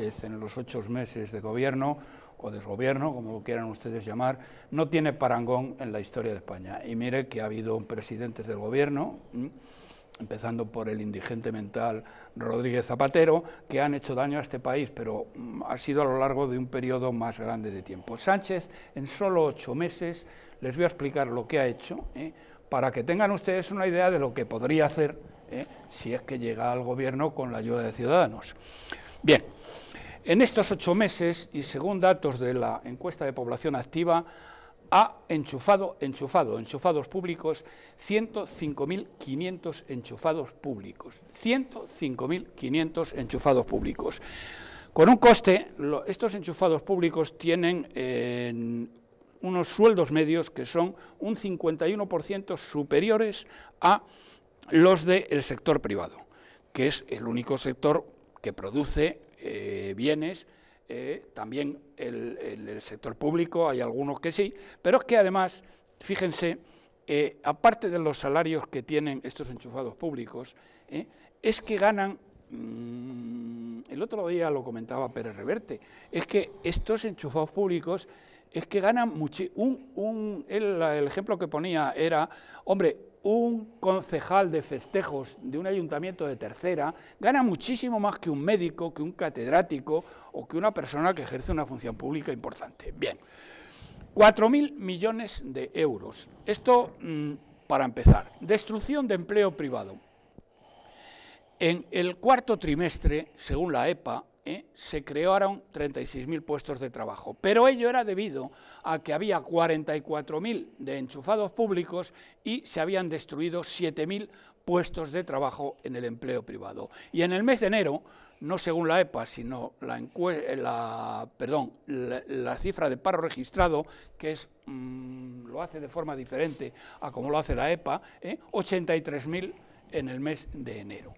en los ocho meses de gobierno o desgobierno, como lo quieran ustedes llamar, no tiene parangón en la historia de España. Y mire que ha habido presidentes del gobierno, empezando por el indigente mental Rodríguez Zapatero, que han hecho daño a este país, pero ha sido a lo largo de un periodo más grande de tiempo. Sánchez, en solo ocho meses, les voy a explicar lo que ha hecho, ¿eh? para que tengan ustedes una idea de lo que podría hacer ¿eh? si es que llega al gobierno con la ayuda de Ciudadanos. Bien, en estos ocho meses, y según datos de la encuesta de población activa, ha enchufado, enchufado, enchufados públicos, 105.500 enchufados públicos. 105.500 enchufados públicos. Con un coste, estos enchufados públicos tienen eh, unos sueldos medios que son un 51% superiores a los del sector privado, que es el único sector que produce eh, bienes, eh, también el, el, sector público, hay algunos que sí, pero es que además, fíjense, eh, aparte de los salarios que tienen estos enchufados públicos, es que ganan, mm, el otro día lo comentaba Pérez Reverte, es que estos enchufados públicos es que ganan mucho, un, un, el ejemplo que ponía era, hombre, un concejal de festejos de un ayuntamiento de tercera gana muchísimo más que un médico, que un catedrático o que una persona que ejerce una función pública importante. Bien, 4.000 millones de euros. Esto, mm, para empezar, destrucción de empleo privado. En el cuarto trimestre, según la EPA, ¿eh? se crearon 36.000 puestos de trabajo, pero ello era debido a que había 44.000 de enchufados públicos y se habían destruido 7.000 puestos de trabajo en el empleo privado. Y en el mes de enero, no según la EPA, sino la, perdón, la, cifra de paro registrado, que es, mm, lo hace de forma diferente a como lo hace la EPA, ¿eh? 83.000 en el mes de enero.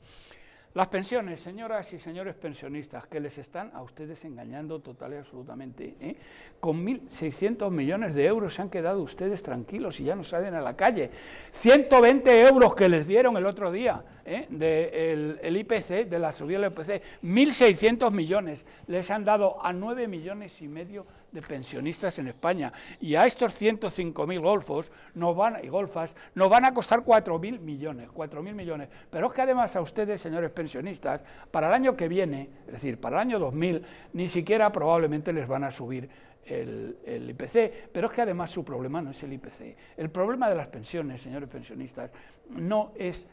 Las pensiones, señoras y señores pensionistas, que les están a ustedes engañando total y absolutamente. ¿eh? Con 1.600 millones de euros se han quedado ustedes tranquilos y ya no salen a la calle. 120 euros que les dieron el otro día ¿eh? del el IPC, de la subida del IPC, 1.600 millones les han dado a 9 millones y medio de pensionistas en España. Y a estos 105.000 golfos nos van, y golfas nos van a costar 4.000 millones, 4.000 millones. Pero es que además a ustedes, señores pensionistas, para el año que viene, es decir, para el año 2000, ni siquiera probablemente les van a subir el, IPC, pero es que además su problema no es el IPC. El problema de las pensiones, señores pensionistas, no es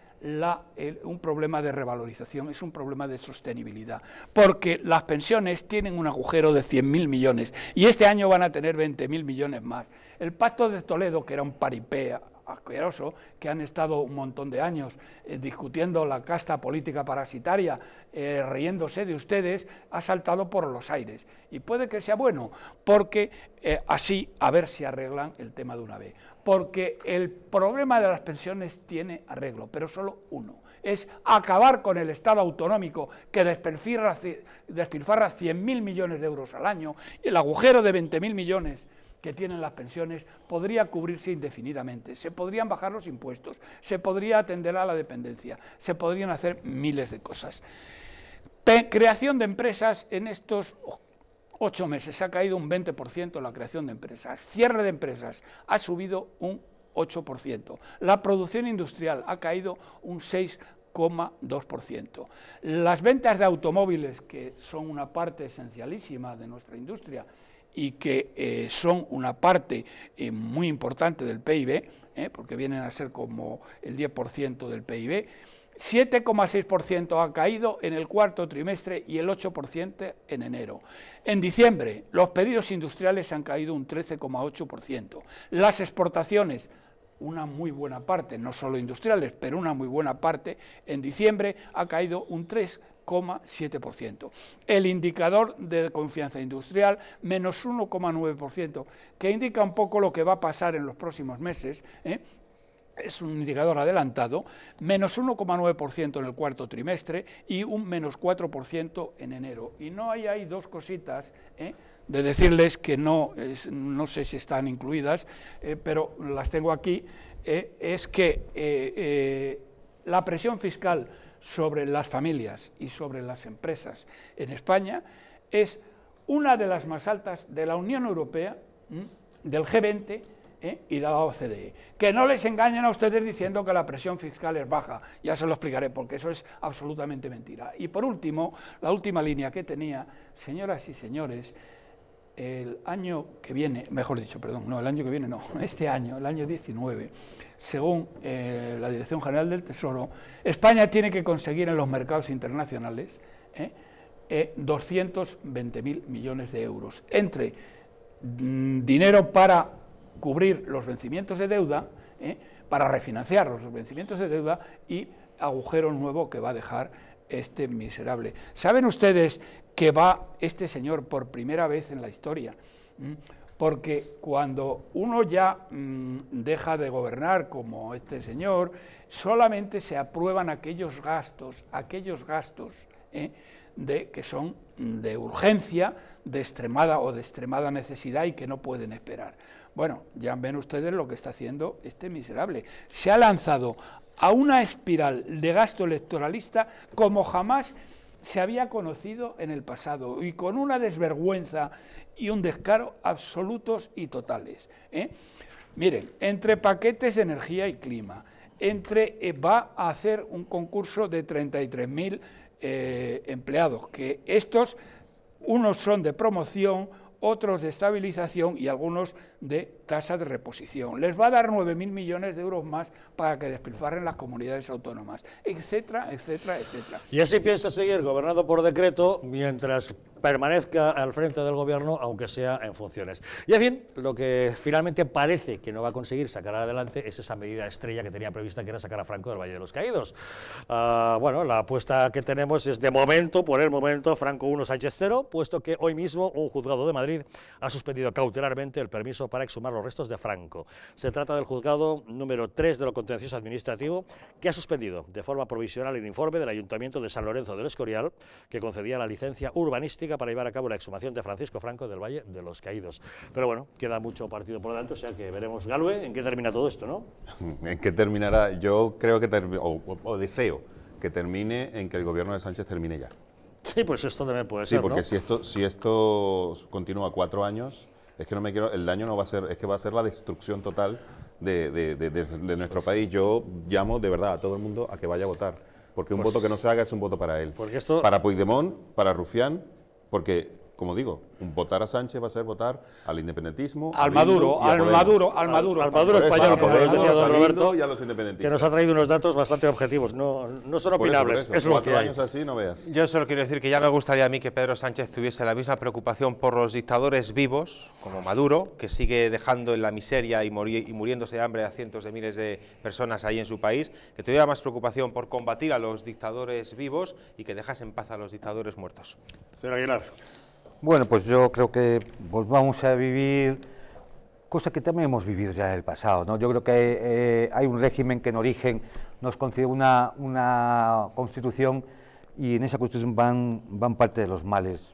un problema de revalorización, es un problema de sostenibilidad, porque las pensiones tienen un agujero de 100.000 millones y este año van a tener 20.000 millones más. El pacto de Toledo, que era un paripé asqueroso, que han estado un montón de años eh, discutiendo la casta política parasitaria, eh, riéndose de ustedes, ha saltado por los aires. Y puede que sea bueno, porque eh, así a ver si arreglan el tema de una vez. Porque el problema de las pensiones tiene arreglo, pero solo uno. Es acabar con el Estado autonómico que despilfarra, despilfarra 100.000 millones de euros al año, el agujero de 20.000 millones que tienen las pensiones podría cubrirse indefinidamente, se podrían bajar los impuestos, se podría atender a la dependencia, se podrían hacer miles de cosas. creación de empresas en estos ocho meses. Ha caído un 20% la creación de empresas, cierre de empresas. Ha subido un 8%, la producción industrial ha caído un 6,2%. Las ventas de automóviles, que son una parte esencialísima de nuestra industria, y que eh, son una parte eh, muy importante del PIB, eh, porque vienen a ser como el 10% del PIB, 7,6% ha caído en el cuarto trimestre y el 8% en enero. En diciembre, los pedidos industriales han caído un 13,8%. Las exportaciones, una muy buena parte, no solo industriales, pero una muy buena parte, en diciembre ha caído un 3%. El indicador de confianza industrial, menos 1,9%, que indica un poco lo que va a pasar en los próximos meses, ¿eh? Es un indicador adelantado, menos 1,9% en el cuarto trimestre y un menos 4% en enero. Y no hay ahí dos cositas ¿eh? de decirles que no, no sé si están incluidas, eh, pero las tengo aquí, es que la presión fiscal sobre las familias y sobre las empresas en España es una de las más altas de la Unión Europea, del G20 ¿eh? y de la OCDE. Que no les engañen a ustedes diciendo que la presión fiscal es baja, ya se lo explicaré, porque eso es absolutamente mentira. Y por último, la última línea que tenía, señoras y señores, el año que viene, mejor dicho, perdón, no, el año que viene no, este año, el año 19, según eh, la Dirección General del Tesoro, España tiene que conseguir en los mercados internacionales ¿eh? 220.000 eh, millones de euros, entre mm, dinero para cubrir los vencimientos de deuda, ¿eh? para refinanciar los vencimientos de deuda y agujero nuevo que va a dejar este miserable. ¿Saben ustedes que va este señor por primera vez en la historia? ¿Mm? Porque cuando uno ya mm, deja de gobernar como este señor, solamente se aprueban aquellos gastos, aquellos gastos ¿eh? De, que son de urgencia, de extremada o de extremada necesidad y que no pueden esperar. Bueno, ya ven ustedes lo que está haciendo este miserable. Se ha lanzado a una espiral de gasto electoralista como jamás se había conocido en el pasado y con una desvergüenza y un descaro absolutos y totales. ¿eh? Miren, entre paquetes de energía y clima, entre eh, va a hacer un concurso de 33.000 eh, empleados, que estos, unos son de promoción, otros de estabilización y algunos de tasa de reposición. Les va a dar 9.000 millones de euros más para que despilfarren las comunidades autónomas, etcétera, etcétera, etcétera. Y así piensa seguir gobernando por decreto mientras permanezca al frente del gobierno, aunque sea en funciones. Y en fin, lo que finalmente parece que no va a conseguir sacar adelante es esa medida estrella que tenía prevista, que era sacar a Franco del Valle de los Caídos. Ah, bueno, la apuesta que tenemos es de momento, por el momento, Franco 1, Sánchez 0, puesto que hoy mismo un juzgado de Madrid ha suspendido cautelarmente el permiso para exhumar los restos de Franco. Se trata del juzgado número 3 de lo contencioso administrativo, que ha suspendido de forma provisional el informe del Ayuntamiento de San Lorenzo del Escorial, que concedía la licencia urbanística para llevar a cabo la exhumación de Francisco Franco del Valle de los Caídos. Pero bueno, queda mucho partido por delante, o sea que veremos, Galue, en qué termina todo esto, ¿no? ¿En qué terminará? Yo creo que, o, o, deseo que termine en que el gobierno de Sánchez termine ya. Sí, pues esto también puede ser, Sí, porque si, esto, si esto continúa cuatro años, es que no me quiero, el daño no va a ser, es que va a ser la destrucción total de, de, de, nuestro pues país. Yo llamo de verdad a todo el mundo a que vaya a votar, porque un pues voto que no se haga es un voto para él. Esto... Para Puigdemont, para Rufián porque, como digo, votar a Sánchez va a ser votar al independentismo. Al Maduro, al Maduro, al Maduro. Al Maduro español, como lo decía don Roberto, y a los independentistas. que nos ha traído unos datos bastante objetivos. No, no son opinables, es lo que hay. años así, no veas. Yo solo quiero decir que ya me gustaría a mí que Pedro Sánchez tuviese la misma preocupación por los dictadores vivos, como Maduro, que sigue dejando en la miseria y, y muriéndose de hambre a cientos de miles de personas ahí en su país, que tuviera más preocupación por combatir a los dictadores vivos y que dejase en paz a los dictadores muertos. Señor Aguilar. Bueno, pues yo creo que volvamos a vivir cosas que también hemos vivido ya en el pasado. ¿no? Yo creo que eh, hay un régimen que en origen nos concede una, una constitución y en esa constitución van, van parte de los males,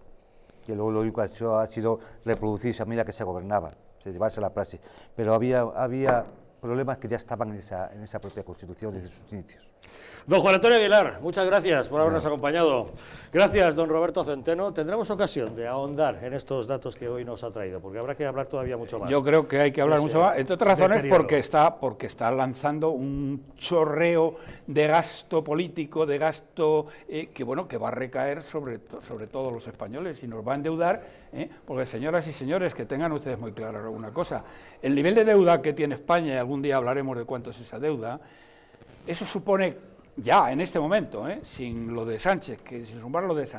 que luego lo único que ha sido, ha reproducirse a medida que se gobernaba, se llevarse a la praxis. Pero había, había problemas que ya estaban en esa, en esa propia Constitución desde sus inicios. Don Juan Antonio Aguilar, muchas gracias por habernos acompañado. Gracias, don Roberto Centeno. Tendremos ocasión de ahondar en estos datos que hoy nos ha traído, porque habrá que hablar todavía mucho más. Yo creo que hay que hablar mucho más, entre otras razones porque está, porque está lanzando un chorreo de gasto político, de gasto eh, que, bueno, que va a recaer sobre, sobre todos los españoles y nos va a endeudar, eh, porque señoras y señores, que tengan ustedes muy claro alguna cosa, el nivel de deuda que tiene España, y algún día hablaremos de cuánto es esa deuda, eso supone ya en este momento, ¿eh? sin lo de Sánchez, que sin sumar lo de Sánchez,